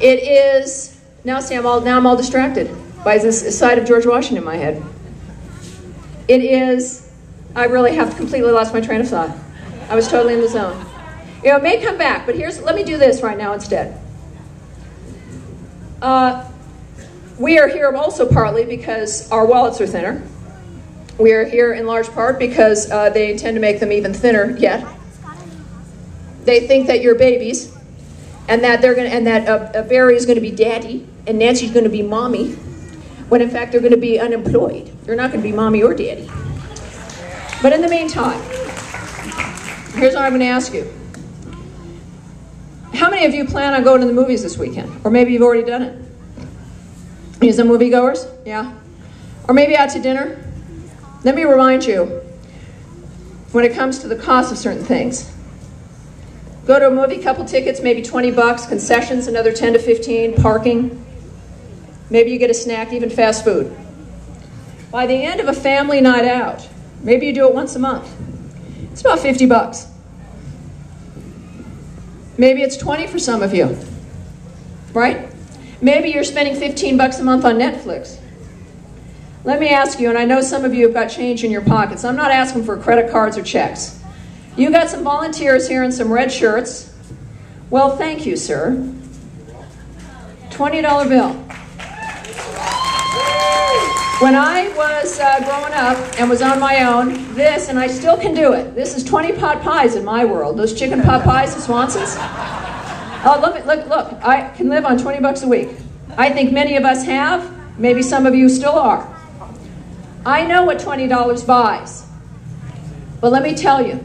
It is, now see, I'm all, now I'm all distracted by this side of George Washington in my head. It is, I really have completely lost my train of thought. I was totally in the zone. You know, it may come back, but here's, let me do this right now instead. Uh, we are here also partly because our wallets are thinner. We are here in large part because uh, they intend to make them even thinner yet. They think that you're babies, and that they're going and that uh, Barry is going to be daddy, and Nancy's going to be mommy, when in fact they're going to be unemployed. They're not going to be mommy or daddy. But in the meantime, here's what I'm going to ask you. How many of you plan on going to the movies this weekend? Or maybe you've already done it? You some moviegoers? Yeah? Or maybe out to dinner? Let me remind you, when it comes to the cost of certain things, go to a movie, couple tickets, maybe 20 bucks, concessions, another 10 to 15, parking. Maybe you get a snack, even fast food. By the end of a family night out, maybe you do it once a month, it's about 50 bucks. Maybe it's 20 for some of you, right? Maybe you're spending 15 bucks a month on Netflix. Let me ask you, and I know some of you have got change in your pockets. I'm not asking for credit cards or checks. You got some volunteers here in some red shirts. Well, thank you, sir. $20 bill. When I was uh, growing up and was on my own, this, and I still can do it, this is 20 pot pies in my world. Those chicken pot pies at Swanson's. Oh, look, look, look, I can live on 20 bucks a week. I think many of us have. Maybe some of you still are. I know what $20 buys. But let me tell you,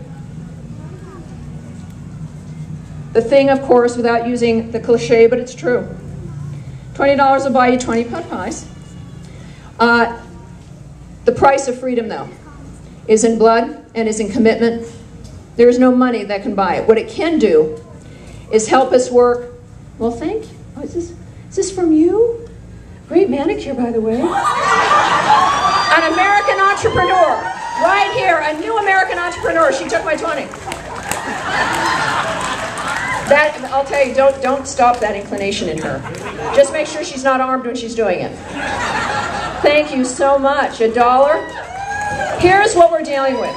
the thing, of course, without using the cliche, but it's true. $20 will buy you 20 pot pies. Uh, the price of freedom, though, is in blood and is in commitment. There is no money that can buy it. What it can do is help us work. Well, thank you. Oh, is, this, is this from you? Great manicure, by the way. An American entrepreneur. Right here, a new American entrepreneur. She took my 20. That I'll tell you, don't don't stop that inclination in her. Just make sure she's not armed when she's doing it. Thank you so much. A dollar. Here's what we're dealing with.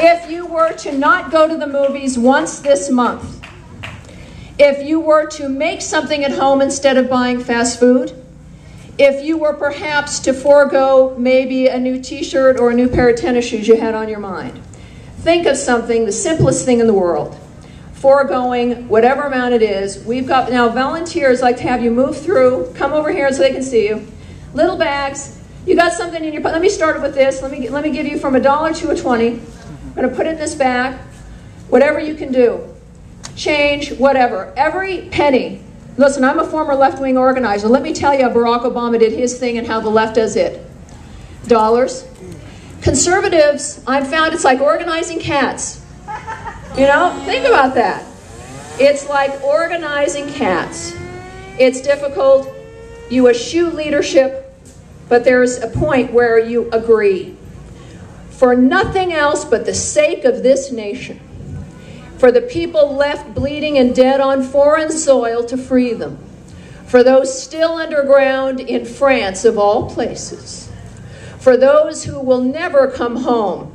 If you were to not go to the movies once this month, if you were to make something at home instead of buying fast food, if you were perhaps to forego maybe a new t shirt or a new pair of tennis shoes you had on your mind, think of something, the simplest thing in the world foregoing whatever amount it is. We've got now volunteers like to have you move through, come over here so they can see you. Little bags. You got something in your pocket. Let me start with this. Let me let me give you from a dollar to a 20. I'm going to put it in this bag. Whatever you can do. Change, whatever. Every penny. Listen, I'm a former left-wing organizer. Let me tell you how Barack Obama did his thing and how the left does it. Dollars. Conservatives, I've found it's like organizing cats. You know, think about that. It's like organizing cats. It's difficult. You eschew leadership, but there's a point where you agree. For nothing else but the sake of this nation, for the people left bleeding and dead on foreign soil to free them, for those still underground in France, of all places, for those who will never come home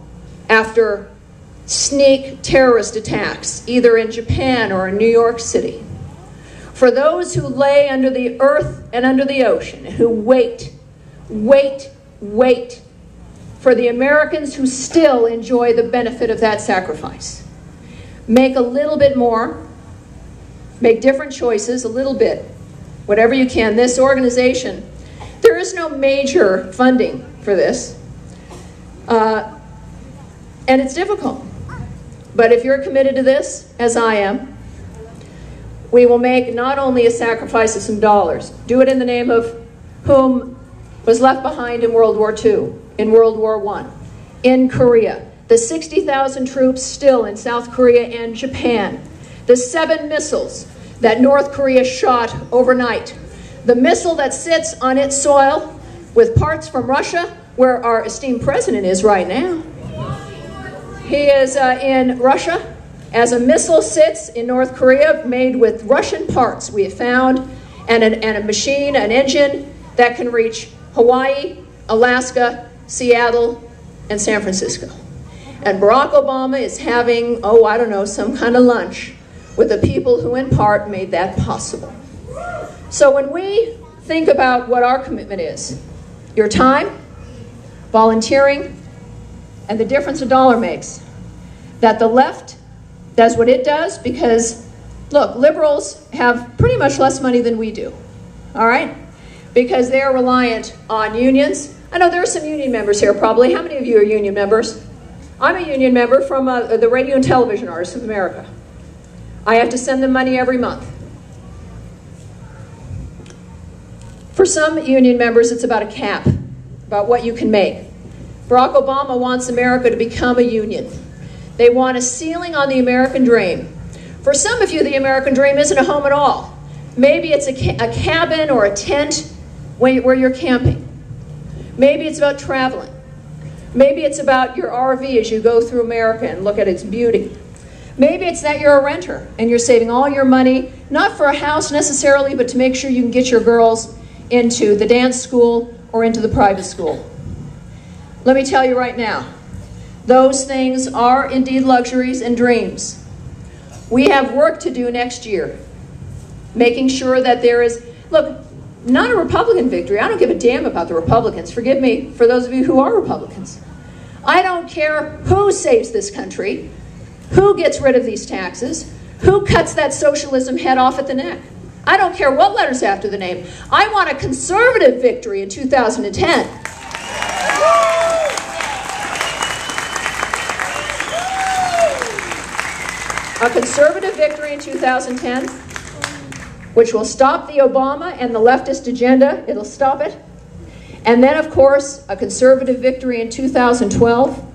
after sneak terrorist attacks, either in Japan or in New York City. For those who lay under the earth and under the ocean, who wait, wait, wait for the Americans who still enjoy the benefit of that sacrifice. Make a little bit more, make different choices, a little bit, whatever you can. This organization, there is no major funding for this, uh, and it's difficult. But if you're committed to this, as I am, we will make not only a sacrifice of some dollars, do it in the name of whom was left behind in World War II, in World War I, in Korea, the 60,000 troops still in South Korea and Japan, the seven missiles that North Korea shot overnight, the missile that sits on its soil with parts from Russia, where our esteemed president is right now, he is uh, in Russia. as a missile sits in North Korea made with Russian parts we have found, and, an, and a machine, an engine that can reach Hawaii, Alaska, Seattle, and San Francisco. And Barack Obama is having, oh, I don't know, some kind of lunch with the people who, in part, made that possible. So when we think about what our commitment is, your time, volunteering, and the difference a dollar makes, that the left does what it does because, look, liberals have pretty much less money than we do, all right? Because they're reliant on unions. I know there are some union members here probably. How many of you are union members? I'm a union member from uh, the Radio and Television Artists of America. I have to send them money every month. For some union members, it's about a cap, about what you can make. Barack Obama wants America to become a union. They want a ceiling on the American dream. For some of you, the American dream isn't a home at all. Maybe it's a, ca a cabin or a tent where you're camping. Maybe it's about traveling. Maybe it's about your RV as you go through America and look at its beauty. Maybe it's that you're a renter and you're saving all your money, not for a house necessarily, but to make sure you can get your girls into the dance school or into the private school. Let me tell you right now, those things are indeed luxuries and dreams. We have work to do next year, making sure that there is, look, not a Republican victory. I don't give a damn about the Republicans. Forgive me for those of you who are Republicans. I don't care who saves this country. Who gets rid of these taxes? Who cuts that socialism head off at the neck? I don't care what letters after the name. I want a conservative victory in 2010. A conservative victory in 2010, which will stop the Obama and the leftist agenda. It'll stop it. And then, of course, a conservative victory in 2012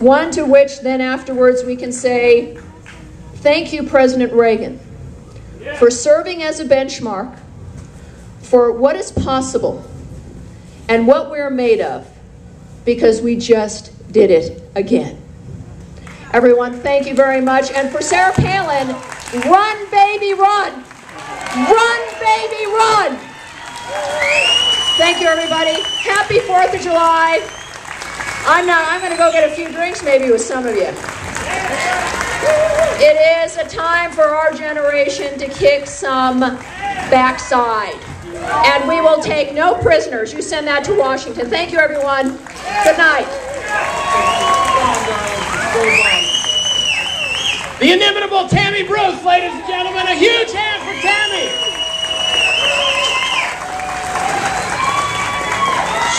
one to which then afterwards we can say, thank you, President Reagan, for serving as a benchmark for what is possible and what we're made of because we just did it again. Everyone, thank you very much. And for Sarah Palin, run, baby, run. Run, baby, run. Thank you, everybody. Happy 4th of July. I'm not, I'm going to go get a few drinks maybe with some of you. It is a time for our generation to kick some backside. And we will take no prisoners. You send that to Washington. Thank you, everyone. Good night. The inimitable Tammy Bruce, ladies and gentlemen. A huge hand for Tammy.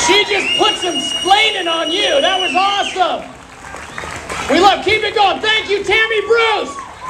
She just put some splaining on you. That was awesome. We love. Keep it going. Thank you, Tammy Bruce.